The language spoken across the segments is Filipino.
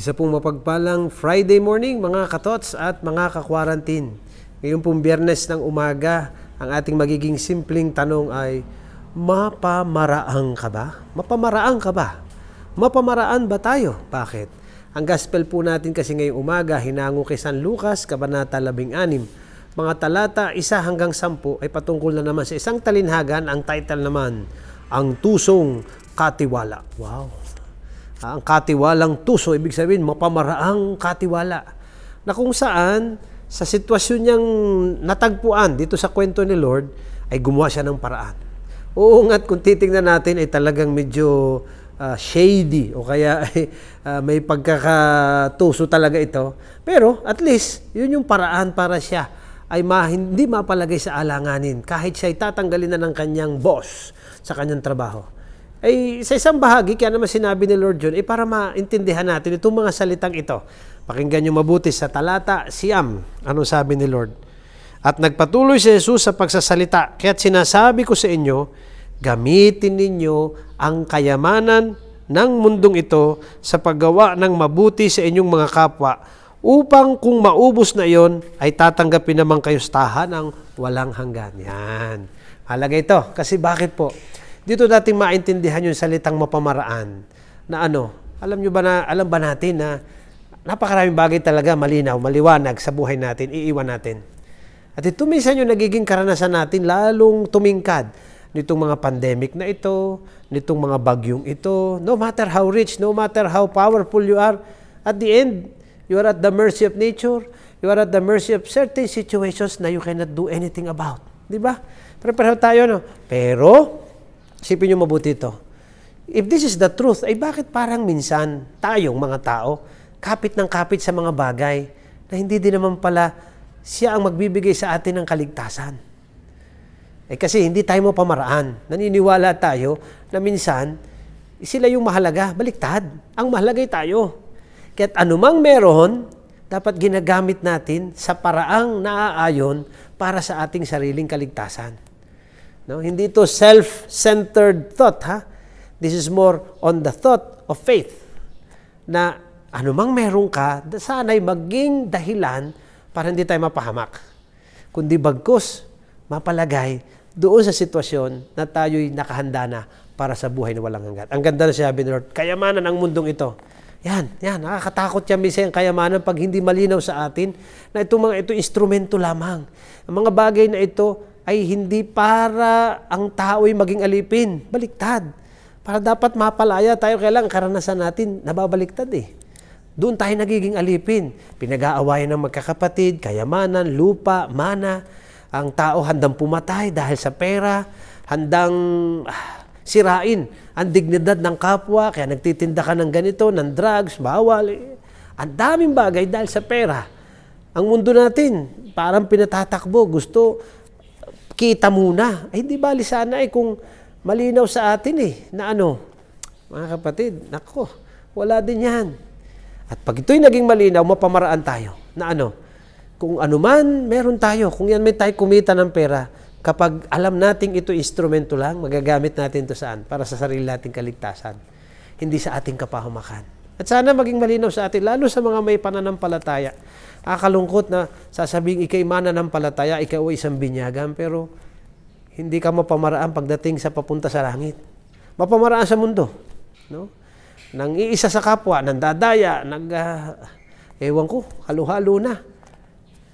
Isa pong mapagpalang Friday morning mga katots at mga ka-quarantine. Ngayon pong biyernes ng umaga, ang ating magiging simpleng tanong ay, Mapamaraang ka ba? Mapamaraang ka ba? Mapamaraan ba tayo? Bakit? Ang gospel po natin kasi ngayong umaga, hinango kay San Lucas, Kabanata 16, mga talata 1 hanggang 10 ay patungkol na naman sa isang talinhagan. Ang title naman, Ang Tusong Katiwala. Wow! Ah, ang katiwalang tuso, ibig sabihin, mapamaraang katiwala. Na kung saan, sa sitwasyon niyang natagpuan dito sa kwento ni Lord, ay gumawa siya ng paraan. Oo nga't kung titingnan natin ay talagang medyo uh, shady o kaya ay uh, may pagkakatuso talaga ito. Pero at least, yun yung paraan para siya ay ma, hindi mapalagay sa alanganin kahit siya ay tatanggalin na ng kanyang boss sa kanyang trabaho ay sa isang bahagi, kaya naman sinabi ni Lord John, ay para maintindihan natin itong mga salitang ito. Pakinggan nyo mabuti sa talata siyam. Ano sabi ni Lord? At nagpatuloy si Jesus sa pagsasalita, kaya't sinasabi ko sa inyo, gamitin ninyo ang kayamanan ng mundong ito sa paggawa ng mabuti sa inyong mga kapwa upang kung maubos na iyon ay tatanggapin naman kayo sa tahan ng walang hanggan. Yan. Halaga ito. Kasi bakit po? Dito dating maintindihan yung salitang mapamaraan na ano, alam nyo ba na, alam ba natin na napakaraming bagay talaga malinaw, maliwanag sa buhay natin, iiwan natin. At ito minsan yung nagiging karanasan natin, lalong tumingkad nitong mga pandemic na ito, nitong mga bagyong ito. No matter how rich, no matter how powerful you are, at the end, you are at the mercy of nature. You are at the mercy of certain situations na you cannot do anything about. Di ba? Pero pareho tayo, no? Pero, Isipin nyo mabuti ito. If this is the truth, ay bakit parang minsan tayong mga tao, kapit ng kapit sa mga bagay na hindi din naman pala siya ang magbibigay sa atin ng kaligtasan. Eh kasi hindi tayo mo pamaraan. Naniniwala tayo na minsan sila yung mahalaga, baliktad. Ang mahalaga tayo. Kaya't anumang meron, dapat ginagamit natin sa paraang naaayon para sa ating sariling kaligtasan. No? Hindi ito self-centered thought, ha? This is more on the thought of faith na anumang meron ka, sana'y maging dahilan para hindi tayo mapahamak. Kundi bagkus, mapalagay doon sa sitwasyon na tayo'y nakahanda na para sa buhay na walang hanggan. Ang ganda na sabi ni Lord, kayamanan ang mundong ito. Yan, yan, nakakatakot yan minsan ang kayamanan pag hindi malinaw sa atin na itong mga ito instrumento lamang. Ang mga bagay na ito ay hindi para ang tao'y maging alipin. Baliktad. Para dapat mapalaya tayo, kailang karanasan natin, nababaliktad eh. Doon tayo nagiging alipin. Pinag-aawayan ng magkakapatid, kayamanan, lupa, mana. Ang tao handang pumatay dahil sa pera, handang ah, sirain ang dignidad ng kapwa, kaya nagtitinda ka ng ganito, ng drugs, bawal. Eh. Ang daming bagay dahil sa pera. Ang mundo natin, parang pinatatakbo, gusto kita muna. Ay, hindi bali sana eh kung malinaw sa atin eh, na ano, mga kapatid, nako, wala din yan. At pag ito'y naging malinaw, mapamaraan tayo na ano, kung ano man, meron tayo. Kung yan may tayo kumita ng pera, kapag alam nating ito instrumento lang, magagamit natin ito saan? Para sa sarili nating kaligtasan. Hindi sa ating kapahamakan. At sana maging malinaw sa atin, lalo sa mga may pananampalataya, Akalungkot na sasabing ikay mananampalataya, ikaw ay isang binyagan, pero hindi ka mapamaraan pagdating sa papunta sa langit. Mapamaraan sa mundo. No? Nang iisa sa kapwa, nang dadaya, nag, uh, ewan ko, halo-halo na.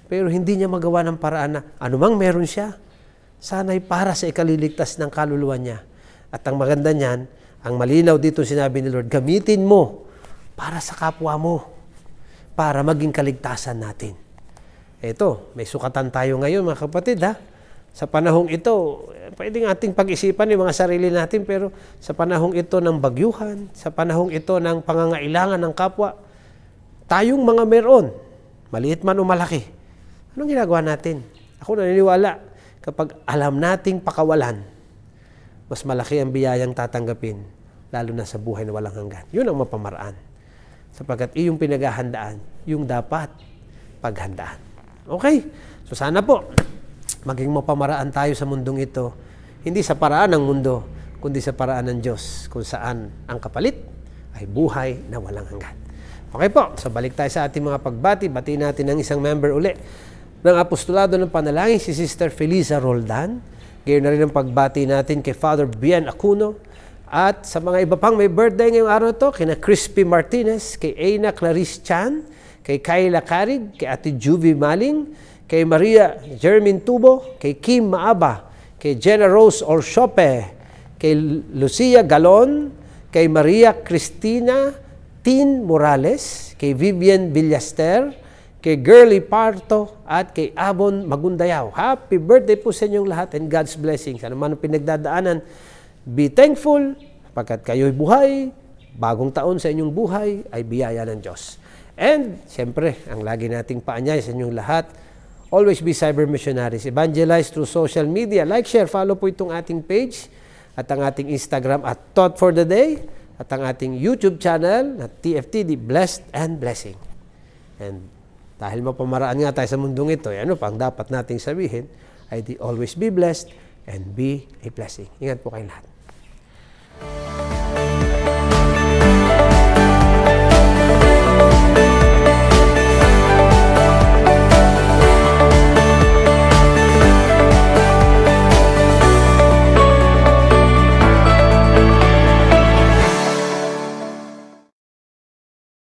Pero hindi niya magawa ng paraan na anumang meron siya, sana'y para sa ikaliligtas ng kaluluwa niya. At ang maganda niyan, ang malinaw dito sinabi ni Lord, gamitin mo para sa kapwa mo para maging kaligtasan natin. Ito, may sukatan tayo ngayon mga kapatid ha. Sa panahong ito, pwedeng ating pag-isipan yung mga sarili natin pero sa panahong ito ng bagyuhan, sa panahong ito ng pangangailangan ng kapwa, tayong mga meron, maliit man o malaki, anong ginagawa natin? Ako naniniwala, kapag alam nating pakawalan, mas malaki ang biyayang tatanggapin, lalo na sa buhay na walang hanggan. Yun ang mapamaraan sapagkat iyong pinaghahandaan yung dapat paghandaan. Okay? So sana po, maging mapamaraan tayo sa mundong ito, hindi sa paraan ng mundo, kundi sa paraan ng Diyos, kung saan ang kapalit ay buhay na walang hanggan. Okay po, so balik tayo sa ating mga pagbati. Batiin natin ang isang member uli ng Apostolado ng Panalangin, si Sister Felisa Roldan. Gayon na rin ang pagbati natin kay Father Bien Acuno. At sa mga iba pang may birthday ngayong araw to, kina Crispy Martinez, kay Aina Clarice Chan, kay Kayla Carig, kay Ate Juvie Maling, kay Maria Jermin Tubo, kay Kim Maaba, kay Jenna Rose Orshope, kay Lucia Galon, kay Maria Cristina Tin Morales, kay Vivian Villaster, kay Girly Parto, at kay Abon Magundayaw. Happy birthday po sa inyong lahat and God's blessings. Ano man ang pinagdadaanan, be thankful, pagkat kayo'y buhay, bagong taon sa inyong buhay ay biyaya ng Diyos. And, siyempre, ang lagi nating paanyay sa inyong lahat, always be cyber missionaries. Evangelize through social media. Like, share, follow po itong ating page at ang ating Instagram at Thought for the Day at ang ating YouTube channel na TFTD Blessed and Blessing. And dahil mapamaraan nga tayo sa mundong ito, eh, ano pang dapat nating sabihin ay di always be blessed and be a blessing. Ingat po kayong lahat.